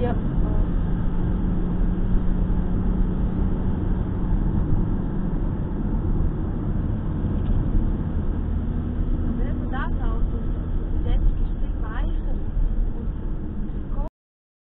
Ja.